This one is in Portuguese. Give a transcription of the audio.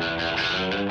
Música